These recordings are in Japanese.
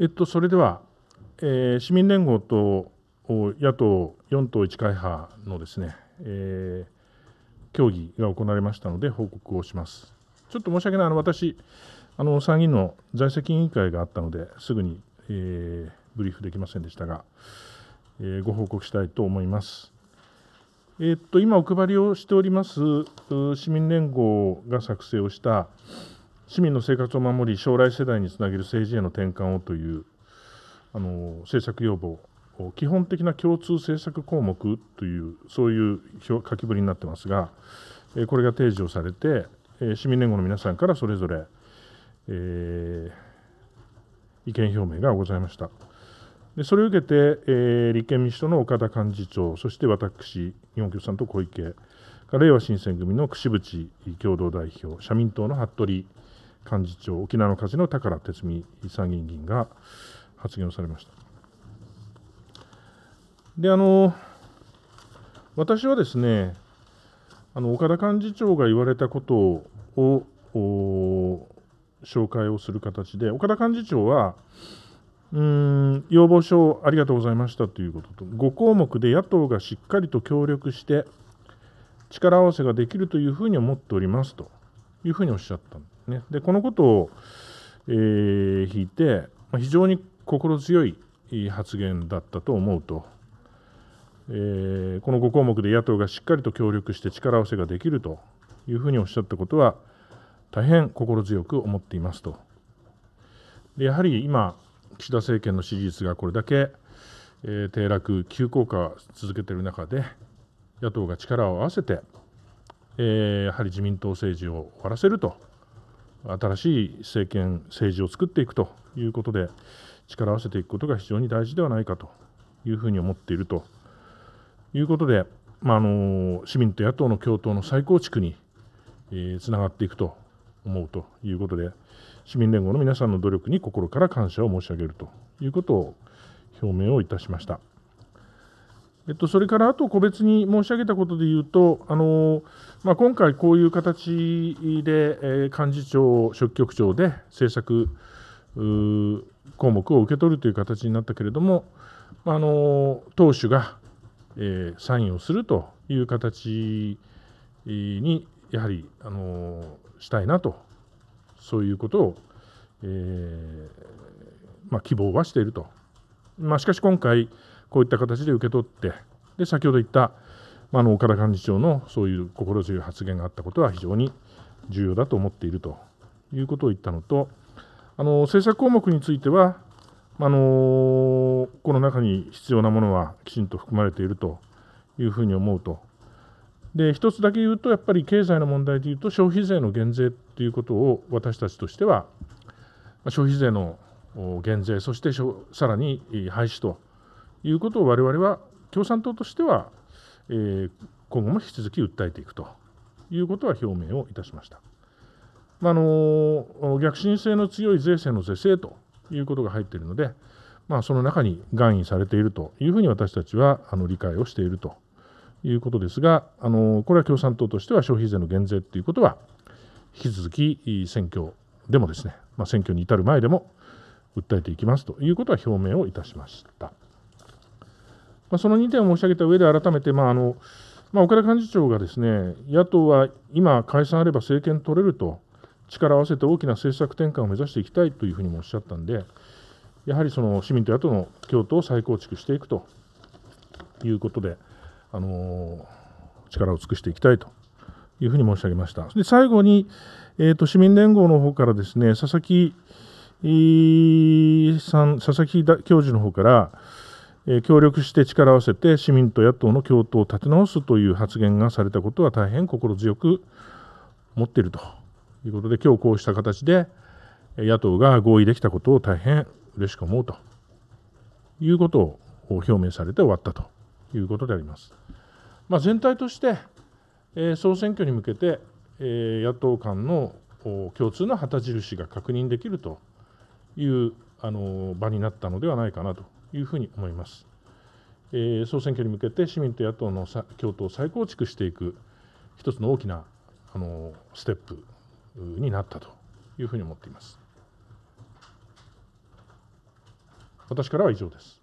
えっと、それでは、えー、市民連合と野党4党1会派のですね、えー、協議が行われましたので報告をします。ちょっと申し訳ない、あの私、あの参議院の在籍委員会があったので、すぐに、えー、ブリーフできませんでしたが、えー、ご報告したいと思います。えー、っと今、お配りをしております市民連合が作成をした市民の生活を守り、将来世代につなげる政治への転換をというあの政策要望、基本的な共通政策項目という、そういう書きぶりになってますが、これが提示をされて、市民連合の皆さんからそれぞれ、えー、意見表明がございました。でそれを受けて、えー、立憲民主党の岡田幹事長、そして私、日本共産党小池、れいわ新選組の櫛渕共同代表、社民党の服部幹事長、沖縄の風の宝哲巳参議院議員が発言をされました。であの私はですね、あの岡田幹事長が言われたことを紹介をする形で、岡田幹事長は、うん要望書ありがとうございましたということと、5項目で野党がしっかりと協力して、力合わせができるというふうに思っておりますというふうにおっしゃったね。で、このことを、えー、引いて、まあ、非常に心強い発言だったと思うと、えー、この5項目で野党がしっかりと協力して力合わせができるというふうにおっしゃったことは、大変心強く思っていますと。でやはり今、岸田政権の支持率がこれだけ、えー、低落、急降下を続けている中で、野党が力を合わせて、えー、やはり自民党政治を終わらせると、新しい政権、政治を作っていくということで、力を合わせていくことが非常に大事ではないかというふうに思っているということで、まあ、あの市民と野党の共闘の再構築につな、がっていくと思うということで、市民連合の皆さんの努力に心から感謝を申し上げるということを表明をいたしました。えっと、それからあと個別に申し上げたことでいうと、あのまあ、今回、こういう形で、えー、幹事長、書記局長で政策項目を受け取るという形になったけれども、あの党首が、えー、サインをするという形にやはり、あのしたいなとそういうことを、えーまあ、希望はしていると、まあ、しかし今回、こういった形で受け取って、で先ほど言った、まあ、の岡田幹事長のそういう心強い発言があったことは非常に重要だと思っているということを言ったのと、あの政策項目については、あのこの中に必要なものはきちんと含まれているというふうに思うと。で一つだけ言うと、やっぱり経済の問題でいうと、消費税の減税ということを私たちとしては、消費税の減税、そしてさらに廃止ということを我々は共産党としては、えー、今後も引き続き訴えていくということは表明をいたしました。まあ、あの逆進性の強い税制の是正ということが入っているので、まあ、その中に含意されているというふうに私たちはあの理解をしているということですが、あのこれは共産党としては消費税の減税ということは、引き続き選挙でもですね、まあ、選挙に至る前でも訴えていきますということは表明をいたしました。まあ、その2点を申し上げた上で、改めて、まああのまあ、岡田幹事長がですね、野党は今、解散あれば政権取れると、力を合わせて大きな政策転換を目指していきたいというふうにもおっしゃったんで、やはりその市民と野党の共闘を再構築していくということで、あの力を尽くしていきたいというふうに申し上げました。で最後に、えーと、市民連合の方からですね佐々木さん佐々木教授の方から、協力して力を合わせて市民と野党の共闘を立て直すという発言がされたことは大変心強く思っているということで今日こうした形で野党が合意できたことを大変嬉しく思うということを表明されて終わったということであります。まあ、全体として、え、総選挙に向けて、え、野党間の共通の旗印が確認できるというあの場になったのではないかなというふうに思います。えー、総選挙に向けて市民と野党の共闘を再構築していく一つの大きなあのステップになったというふうに思っています。私からは以上です。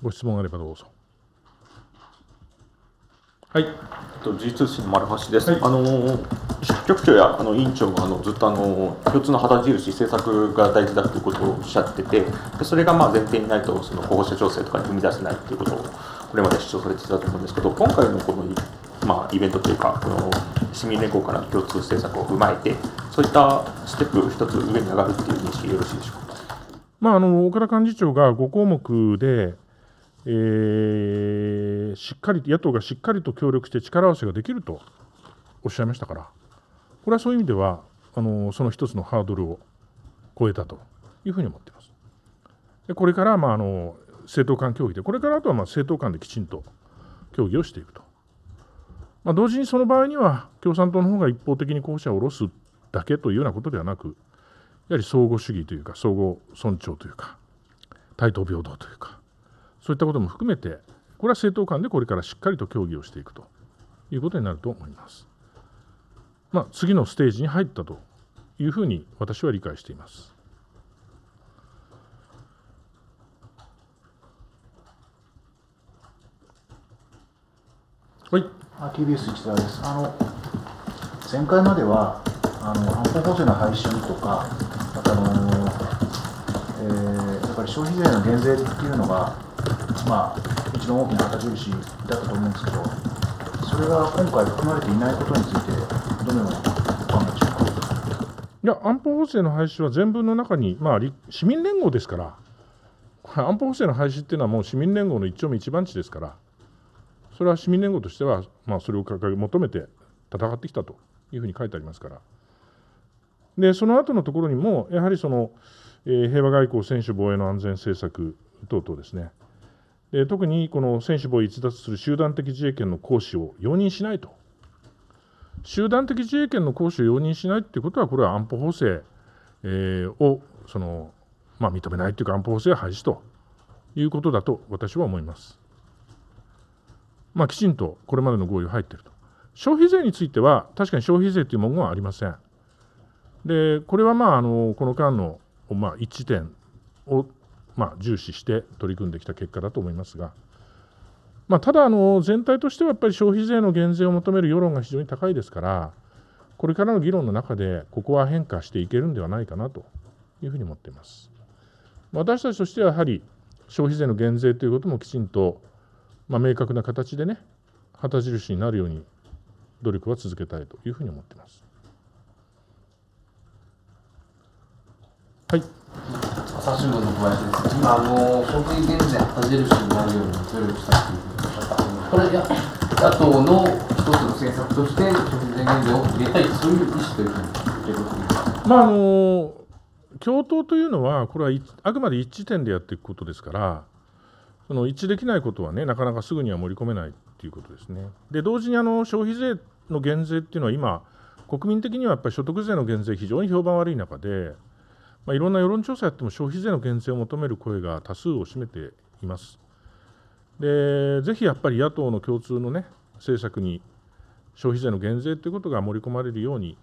ご質問あればどうぞ。はい、えっと、G 通信の丸橋です。はい、あの局長やあの委員長があのずっとあの共通の旗印、政策が大事だということをおっしゃってて、でそれがまあ前提にないとその候補者調整とかに踏み出せないということをこれまで主張されていたと思うんですけど、今回のこの、まあ、イベントというか、この市民連合からの共通政策を踏まえて、そういったステップ一つ上に上がるという認識でよろしいでしょうか？まあ、あの岡田幹事長が5項目で、えー、しっかり野党がしっかりと協力して力合わせができるとおっしゃいましたから、これはそういう意味では、あのその一つのハードルを超えたというふうに思っています。でこれから、まあ、あの政党間協議で、これからあとはまあ政党間できちんと協議をしていくと。まあ、同時にその場合には、共産党の方が一方的に候補者を下ろすだけというようなことではなく、やはり相互主義というか、相互尊重というか、対等平等というか、そういったことも含めて、これは政党間でこれからしっかりと協議をしていくということになると思います。まあ、次のステージに入ったというふうに私は理解しています。はい。TBS 市田です。あの前回まではあの安保法制の廃止とか、あとあの、えー、やっぱり消費税の減税っていうのが、まあ、一番大きな旗印だったと思うんですけど、それが今回含まれていないことについて、どのようなお考えでしょうか。いや、安保法制の廃止は全文の中に、まあ、市民連合ですから、これ安保法制の廃止っていうのはもう市民連合の一丁目一番地ですから、それは市民連合としては、まあ、それを掲げ求めて戦ってきたというふうに書いてありますから。で、その後のところにも、やはりその、えー、平和外交、専守防衛の安全政策等々ですね、で特にこの専守防衛逸脱する集団的自衛権の行使を容認しないと。集団的自衛権の行使を容認しないということは、これは安保法制、えー、をその、まあ、認めないというか、安保法制廃止ということだと私は思います。まあ、きちんとこれまでの合意が入っていると。消費税については、確かに消費税という文言はありません。で、これはまああのこの間の、まあ、一致点を、まあ、重視して取り組んできた結果だと思いますが、まあ、ただあの、全体としてはやっぱり消費税の減税を求める世論が非常に高いですから、これからの議論の中で、ここは変化していけるんではないかなというふうに思っています。私たちとしてはやはり消費税の減税ということもきちんとまあ、明確な形でね旗印になるように努力は続けたいというふうに思っています。はい。朝日新聞の小林です。今あの消費減税旗印になるように努力したというふうにおっしゃったこれや野党の一つの政策として消費税減税を入れたいそういう意思というふうに受け取っています。まああの共闘というのはこれはあくまで一致点でやっていくことですから。その一致できないことはね、なかなかすぐには盛り込めないということですね。で、同時にあの消費税の減税っていうのは今、国民的にはやっぱり所得税の減税、非常に評判悪い中で、まあ、いろんな世論調査やっても消費税の減税を求める声が多数を占めています。で、ぜひやっぱり野党の共通のね、政策に消費税の減税ということが盛り込まれるように、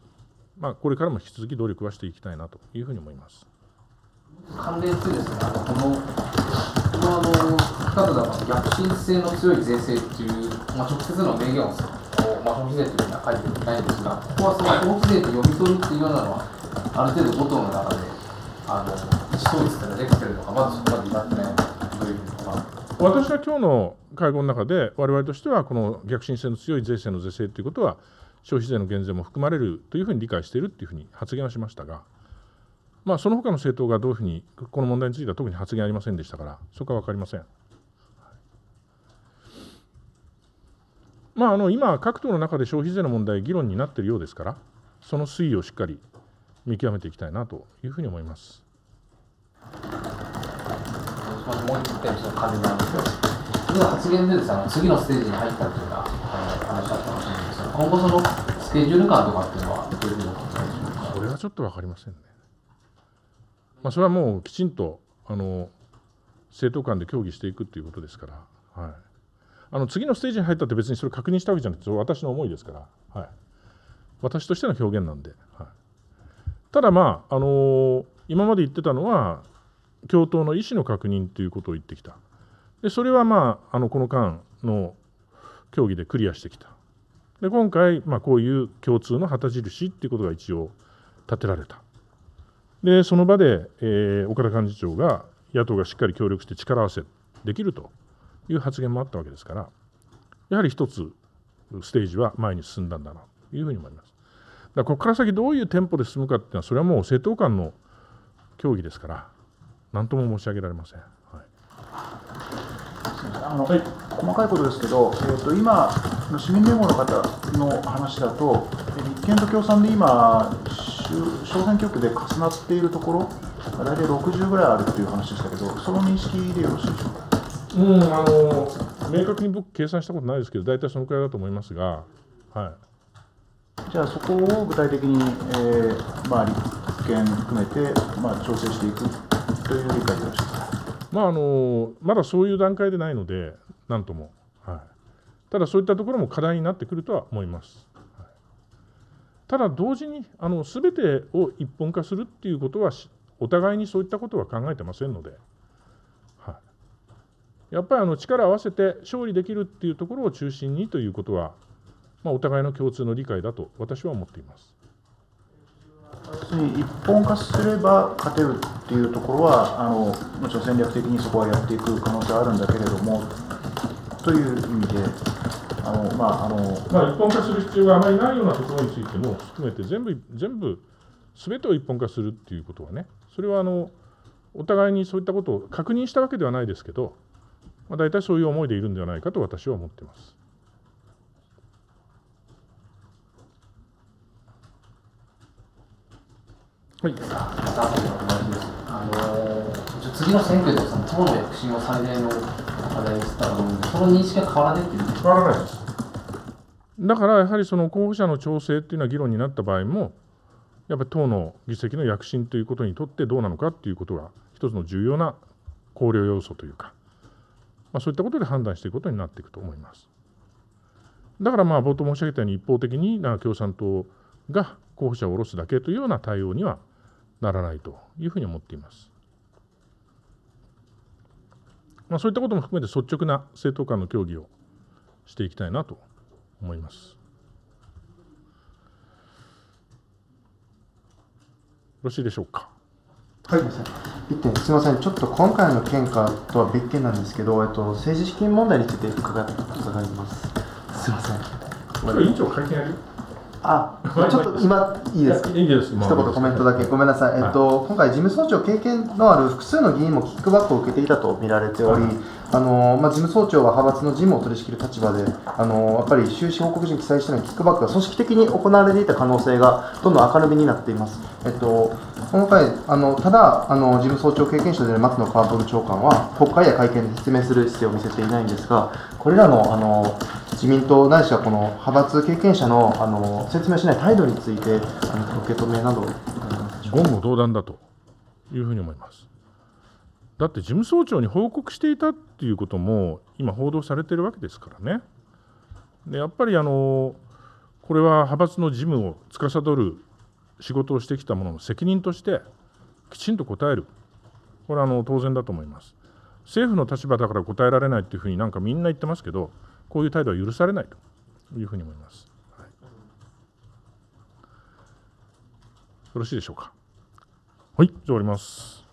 まあ、これからも引き続き努力はしていきたいなというふうに思います。関連してですね、あのこのあのただ逆進性の強い税制っていう、まあ、直接の明言を、まあ、消費税というふうには書いてないんですが、ここはその消費税と読み取るっていうようなのは、ある程度、5党の中であの意思統一ができてるのか、まずそこまで至ってないどういうふうに私は今日の会合の中で、われわれとしては、この逆進性の強い税制の是正ということは、消費税の減税も含まれるというふうに理解しているというふうに発言はしましたが、まあ、その他の政党がどういうふうに、この問題については特に発言ありませんでしたから、そこは分かりません。まあ、あの今、各党の中で消費税の問題、議論になっているようですから、その推移をしっかり見極めていきたいなというふうに思います。もう一点、その関連なんですけど、今発言でです、ね、次のステージに入ったというような話だったかもしれないですが、今後、そのスケジュール感とかっていうのは、どういうふうにお考えでしょうか。これはちょっと分かりませんね。まあ、それはもうきちんとあの政党間で協議していくということですから、はい、あの次のステージに入ったって別にそれ確認したわけじゃなくて私の思いですから、はい、私としての表現なんで。はいただまあ、あの今まで言ってたのは共闘の意思の確認ということを言ってきた。でそれはまああのこの間の協議でクリアしてきた。で今回、まあ、こういう共通の旗印っていうことが一応立てられた。でその場で、えー、岡田幹事長が野党がしっかり協力して力合わせできるという発言もあったわけですからやはり一つステージは前に進んだんだなというふうに思います。だここから先どういうテンポで進むかっていうのはそれはもう政党間の協議ですから何とも申し上げられません。はいあの、はい、細かいことですけど、えーと、今の市民連合の方の話だと、立憲と共産で今、小選挙区で重なっているところ、大体60ぐらいあるという話でしたけど、その認識でよろしいでしょうか？うんあの明確に僕、計算したことないですけど、大体そのくらいだと思いますが、はい、じゃあ、そこを具体的に、えーまあ、立憲含めて、まあ、調整していくという理解でしいですか？まあ、あのまだそういう段階でないので、なんとも、はい、ただそういったところも課題になってくるとは思います。はい、ただ、同時にすべてを一本化するっていうことは、お互いにそういったことは考えてませんので。はいやっぱりあの力を合わせて勝利できるっていうところを中心にということは、まあ、お互いの共通の理解だと私は思っています。一本化すれば勝てるっていうところは、あのもちろん戦略的にそこはやっていく可能性はあるんだけれども、という意味で、あのまああのまあ、一本化する必要があまりないようなところについても含めて、全部、全部、すべてを一本化するっていうことはね、それはあのお互いにそういったことを確認したわけではないですけど、まあ、大体そういう思いでいるんではないかと私は思っています。はい、また後での話です。あのー、次の選挙でその党の躍進を最大の課題にしたと思うんで、その認識は変わらないっていう変わらないです。だからやはりその候補者の調整っていうのは議論になった場合も、やっぱり党の議席の躍進ということにとってどうなのかっていうことが一つの重要な考慮要素というか、まあ、そういったことで判断していくことになっていくと思います。だからまあ冒頭申し上げたように一方的に共産党が候補者を下ろすだけというような対応にはならないというふうに思っています。まあ、そういったことも含めて率直な政党間の協議をしていきたいなと思います。よろしいでしょうか？はい、一点すみません、ちょっと今回の件かとは別件なんですけど、えっと、政治資金問題について伺伺います。すみません。委員長会見やる？あ、ちょっと今いいですか？いいです。一言コメントだけ、ごめんなさい。えっと、今回事務総長経験のある複数の議員もキックバックを受けていたと見られており。あのまあ、事務総長は派閥の事務を取り仕切る立場で、あのやっぱり収支報告書に記載していないキックバックが組織的に行われていた可能性がどんどん明るみになっています。えっと、この回あのただあの、事務総長経験者である松野官房長官は、国会や会見で説明する姿勢を見せていないんですが、これらのあの自民党ないしはこの派閥経験者のあの説明しない態度について、あの受け止めなど、言語道断だというふうに思います。だって事務総長に報告していたっていうことも今報道されているわけですからね。でやっぱりあのこれは派閥の事務を司る仕事をしてきた者の責任としてきちんと答えるこれはあの当然だと思います。政府の立場だから答えられないというふうになんかみんな言ってますけどこういう態度は許されないというふうに思います。よろしいでしょうか。はい、じゃあ終わります。